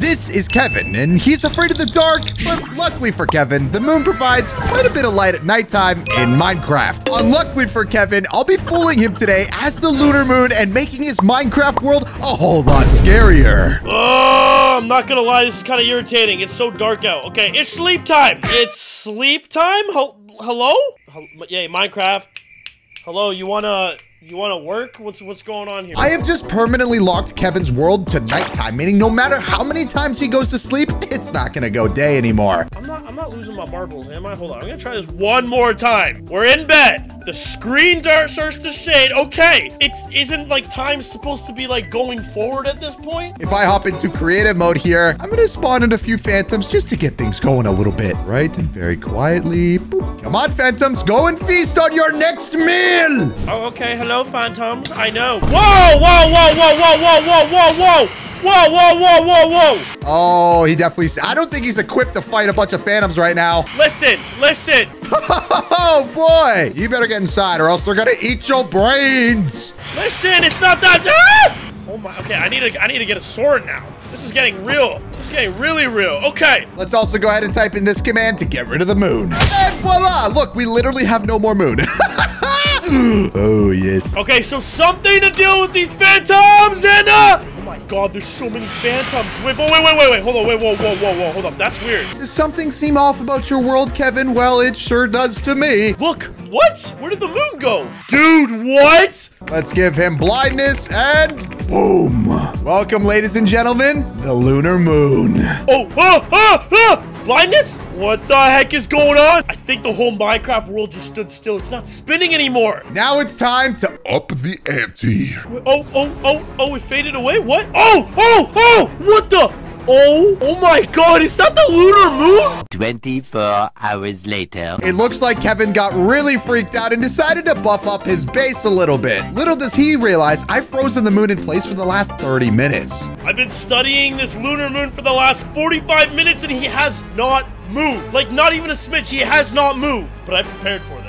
This is Kevin, and he's afraid of the dark, but luckily for Kevin, the moon provides quite a bit of light at nighttime in Minecraft. Unluckily for Kevin, I'll be fooling him today as the lunar moon and making his Minecraft world a whole lot scarier. Oh, I'm not gonna lie, this is kind of irritating. It's so dark out. Okay, it's sleep time. It's sleep time? Hel- hello? Hel- yeah, Minecraft. Hello, you wanna you wanna work? What's what's going on here? I have just permanently locked Kevin's world to nighttime, meaning no matter how many times he goes to sleep, it's not gonna go day anymore. I'm not I'm not losing my marbles, am I? Hold on, I'm gonna try this one more time. We're in bed. The screen starts to shade. Okay, it's isn't like time supposed to be like going forward at this point? If I hop into creative mode here, I'm gonna spawn in a few phantoms just to get things going a little bit, right? And very quietly. Boop. Come on, phantoms, go and feast on your next meal. Oh, okay. Hello, phantoms. I know. Whoa, whoa, whoa, whoa, whoa, whoa, whoa, whoa, whoa. Whoa, whoa, whoa, whoa, whoa. Oh, he definitely. I don't think he's equipped to fight a bunch of phantoms right now. Listen, listen. Oh boy, you better get inside, or else they're gonna eat your brains. Listen, it's not that. Ah! Oh my. Okay, I need to. I need to get a sword now. This is getting real. This is getting really real. Okay. Let's also go ahead and type in this command to get rid of the moon. And voila! Look, we literally have no more moon. Oh yes. Okay, so something to deal with these phantoms and uh. Oh my God, there's so many phantoms. Wait, wait, wait, wait, wait. Hold on. Wait, whoa, whoa, whoa, whoa. Hold up. That's weird. Does something seem off about your world, Kevin? Well, it sure does to me. Look. What? Where did the moon go? Dude, what? Let's give him blindness and boom. Welcome, ladies and gentlemen, the lunar moon. Oh, ah, ah, ah! Blindness? What the heck is going on? I think the whole Minecraft world just stood still. It's not spinning anymore. Now it's time to Up the ante. Oh, oh, oh, oh, it faded away? What? Oh, oh, oh! What the? Oh, oh my god, is that the lunar moon? 24 hours later. It looks like Kevin got really freaked out and decided to buff up his base a little bit. Little does he realize I've frozen the moon in place for the last 30 minutes. I've been studying this lunar moon for the last 45 minutes and he has not moved. Like, not even a smidge. He has not moved. But I prepared for this.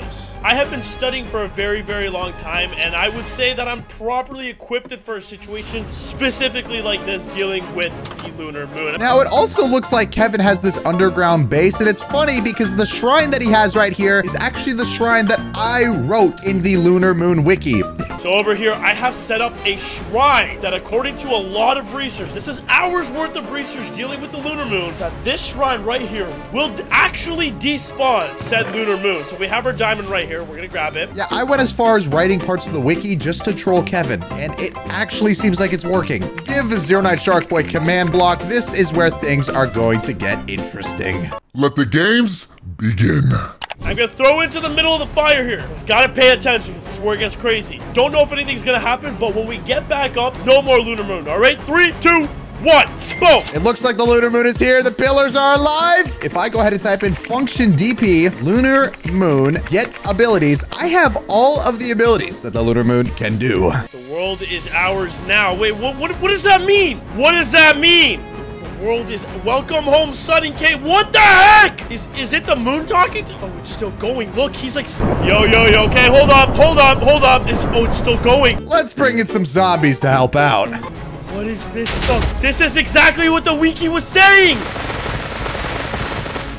I have been studying for a very, very long time, and I would say that I'm properly equipped for a situation specifically like this dealing with the lunar moon. Now, it also looks like Kevin has this underground base, and it's funny because the shrine that he has right here is actually the shrine that I wrote in the Lunar Moon Wiki. So over here, I have set up a shrine that according to a lot of research, this is hours worth of research dealing with the lunar moon, that this shrine right here will actually despawn said lunar moon. So we have our diamond right here. We're gonna grab it. Yeah, I went as far as writing parts of the wiki just to troll Kevin, and it actually seems like it's working. Give Zero Nine Shark Boy command block. This is where things are going to get interesting. Let the games begin. I'm gonna throw into the middle of the fire here. Just gotta pay attention. This is where it gets crazy. Don't know if anything's gonna happen, but when we get back up, no more lunar moon. All right, three, two, one, boom. It looks like the lunar moon is here. The pillars are alive. If I go ahead and type in function DP, lunar moon, get abilities, I have all of the abilities that the lunar moon can do. The world is ours now. Wait, what, what, what does that mean? What does that mean? World is welcome home, Sudden K. What the heck? Is is it the moon talking to? Oh, it's still going. Look, he's like, yo, yo, yo. Okay, hold up, hold up, hold up. Is oh, it's still going. Let's bring in some zombies to help out. What is this stuff? This is exactly what the wiki was saying.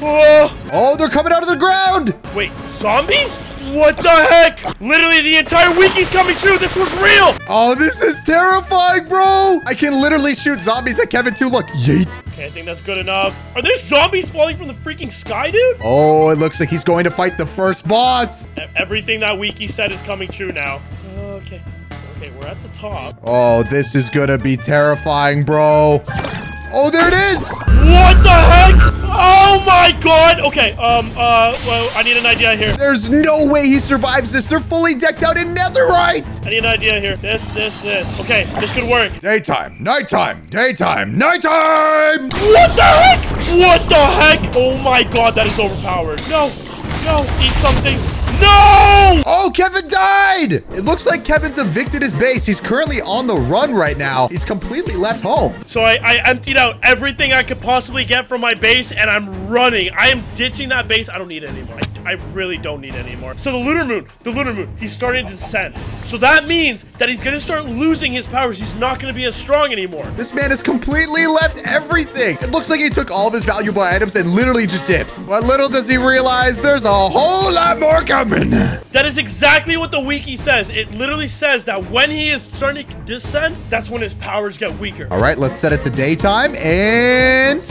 Oh, Oh, they're coming out of the ground. wait, zombies? What the heck? Literally, the entire wiki's coming true. This was real. Oh, this is terrifying, bro. I can literally shoot zombies at Kevin too. Look, yeet. Okay, I think that's good enough. Are there zombies falling from the freaking sky, dude? Oh, it looks like he's going to fight the first boss. Everything that Wiki said is coming true now. Okay. Okay, we're at the top. Oh, this is gonna be terrifying, bro. Oh, there it is. What the heck? Oh my god! Okay, um, uh, well, I need an idea here. There's no way he survives this. They're fully decked out in netherite. I need an idea here. This, this, this. Okay, this could work. Daytime, nighttime, daytime, nighttime. What the heck? What the heck? Oh my god, that is overpowered. No, no, eat something. No! Oh, Kevin died. It looks like Kevin's evicted his base. He's currently on the run right now. He's completely left home. So I, I emptied out everything I could possibly get from my base and I'm running. I am ditching that base. I don't need it anymore. I I really don't need any more. So the lunar moon, the lunar moon, he's starting to descend. So that means that he's gonna start losing his powers. He's not gonna be as strong anymore. This man has completely left everything. It looks like he took all of his valuable items and literally just dipped. But little does he realize there's a whole lot more coming. That is exactly what the wiki says. It literally says that when he is starting to descend, that's when his powers get weaker. All right, let's set it to daytime and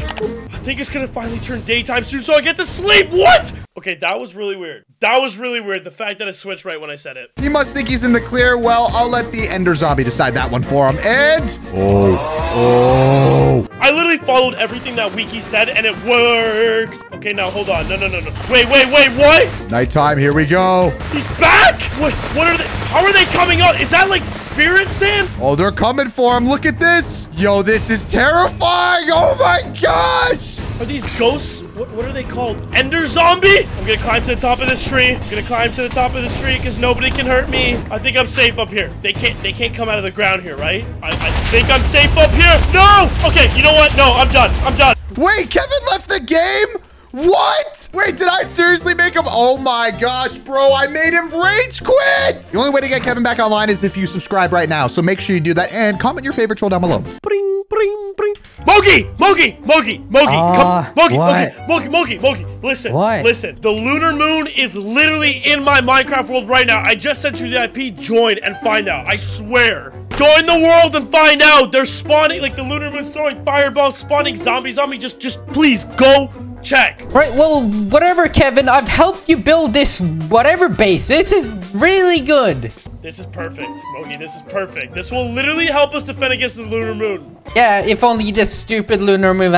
I think it's gonna finally turn daytime soon so I get to sleep. What? Okay, that was really weird. That was really weird. The fact that it switched right when I said it. he must think he's in the clear. Well, I'll let the Ender Zombie decide that one for him. And oh, oh. I literally followed everything that Wiki said and it worked. Okay, now hold on. No, no, no, no. Wait, wait, wait, what? Nighttime, here we go. He's back? What, what are they? How are they coming out? Is that like spirit sand? Oh, they're coming for him. Look at this. Yo, this is terrifying. Oh my gosh. Are these ghosts? What, what are they called? Ender zombie? I'm gonna climb to the top of this tree. I'm gonna climb to the top of this tree because nobody can hurt me. I think I'm safe up here. They can't they can't come out of the ground here, right? I, I think I'm safe up here. No! Okay, you know what? No, I'm done. I'm done. Wait, Kevin left the game? What? Wait, did I seriously make him? Oh my gosh, bro, I made him rage quit. The only way to get Kevin back online is if you subscribe right now. So make sure you do that and comment your favorite troll down below. Bring, bring, bring. Mogi! Mogi! Mogi! Mogi! Ah, come! Mogi! what? Mogi! Mogi! Mogi! Mogi! Listen! What? Listen! The lunar moon is literally in my Minecraft world right now. I just sent you the IP. Join and find out. I swear. Join the world and find out. They're spawning like the lunar moon throwing fireballs, spawning zombies on me. Just, just please go check. Right, well, whatever, Kevin. I've helped you build this whatever base. This is really good. This is perfect, Mogi. This is perfect. This will literally help us defend against the lunar moon. Yeah, if only this stupid lunar moon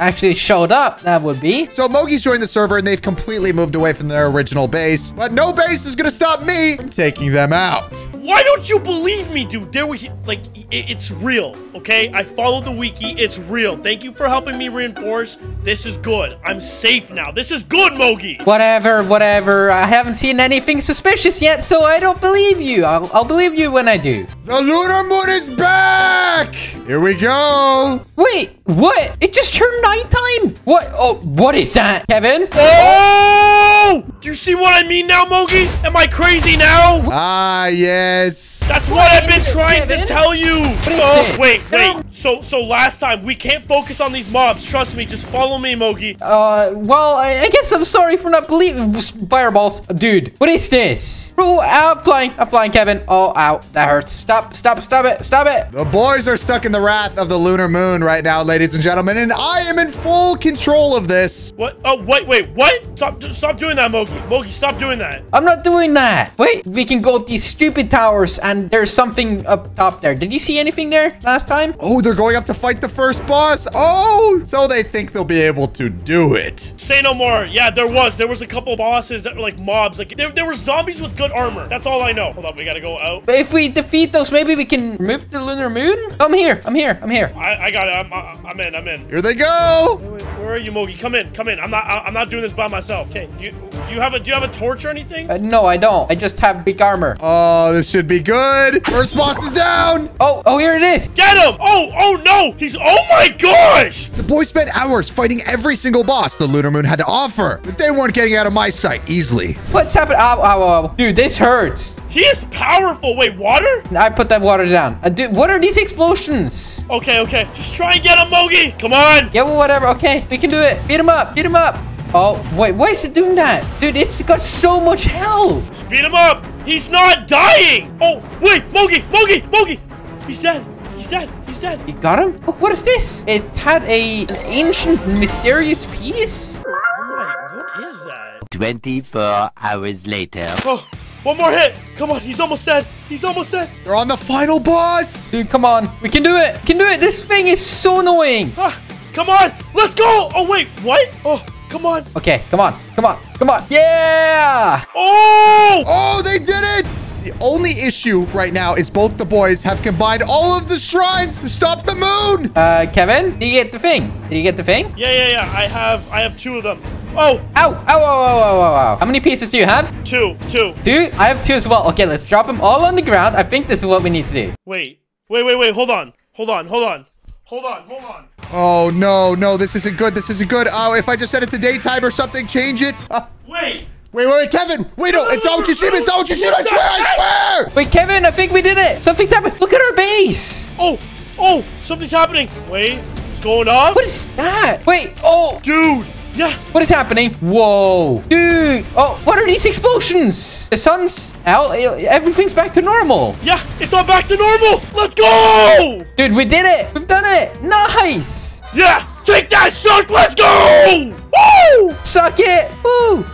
actually showed up, that would be. So Mogi's joined the server and they've completely moved away from their original base. But no base is gonna stop me from taking them out. Why don't you believe me, dude? There we like i it's real, okay? I followed the wiki. It's real. Thank you for helping me reinforce. This is good. I'm safe now. This is good, Mogi. Whatever, whatever. I haven't seen anything suspicious yet, so I don't believe you. I'll, I'll believe you when I do. The lunar moon is back. Here we go. Wait, what? It just turned nighttime. What? Oh, what is that, Kevin? Oh! Do you see what I mean now, Mogi? Am I crazy now? Ah, yes. That's what, I've been is it, trying to tell you. is oh, this? wait, wait. No. So, so last time we can't focus on these mobs. Trust me. Just follow me, Mogi. Uh, well, I, I guess I'm sorry for not believing fireballs. Dude, what is this? Oh, I'm flying. I'm flying, Kevin. Oh, ow. That hurts. Stop, stop, stop it. Stop it. The boys are stuck in the wrath of the lunar moon right now, ladies and gentlemen, and I am in full control of this. What? Oh, wait, wait. What? Stop! Stop doing that, Mogi. Mogi, stop doing that. I'm not doing that. Wait, we can go up these stupid towers and there's something up top there. Did you see anything there last time? Oh, they're going up to fight the first boss. Oh, so they think they'll be able to do it. Say no more. Yeah, there was. There was a couple bosses that were like mobs. Like there, there were zombies with good armor. That's all I know. Hold on, we gotta go out. But if we defeat those, maybe we can move to the lunar moon? I'm here. I'm here. I'm here. I, I got it. I'm, I- I'm in. I'm in. Here they go. Wait, wait, where are you, Mogi? Come in. Come in. I'm not. I- I'm not doing this by myself. Okay. Do you, do you have a Do you have a torch or anything? Uh, no, I don't. I just have big armor. Oh, this should be good. First boss is down. Oh, oh, here it is. Get him! Oh, oh no! He's. Oh my gosh! The boys spent hours fighting every single boss the lunar moon had to offer, but they weren't getting out of my sight easily. What's happening? Ow, ow, ow. Dude, this hurts. He is powerful. Wait, water? I put that water down. Uh, dude, what are these explosions? Okay, okay. Just try and get him, Mogi. Come on. Yeah, well, whatever. Okay, we can do it. Beat him up. Beat him up. Oh, wait. Why is it doing that? Dude, it's got so much health. Speed him up. He's not dying. Oh, wait, Mogi, Mogi, Mogi. He's dead. He's dead. He's dead. You got him? Oh, what is this? It had a an ancient mysterious piece? Oh my, what is that? 24 hours later. Oh, one more hit. Come on, he's almost dead. He's almost dead. They're on the final boss. Dude, come on. We can do it. We can do it. This thing is so annoying. Ah, come on, let's go. Oh wait, what? Oh, come on. Okay, come on. Come on. Come on. Yeah! Oh, Oh, they did it. The only issue right now is both the boys have combined all of the shrines to stop the moon. Uh, Kevin, did you get the thing? Did you get the thing? yeah, yeah, yeah. I have, I have two of them. Oh, Ow! Ow, ow, ow, ow, ow, ow. How many pieces do you have? two, two. Dude, I have two as well. Okay, let's drop them all on the ground. I think this is what we need to do. Wait, wait, wait, wait. Hold on, hold on, hold on, hold on, hold on. Oh no, no, this isn't good. This isn't good. Oh, if I just set it to daytime or something, change it. Uh, Wait, Wait, wait, wait, Kevin. Wait, no, it's not what you seem. It's not what you seem. I swear, I swear. Wait, Kevin, I think we did it. Something's happened. Look at our base. Oh, oh, something's happening. Wait, what's going on? What is that? Wait, oh, Dude, yeah. what is happening? Whoa. Dude. Oh, what are these explosions? The sun's out. Everything's back to normal. Yeah, it's all back to normal. Let's go. Dude, we did it. We've done it. Nice. Yeah, take that, Shark. Let's go. Woo! Suck it. Woo.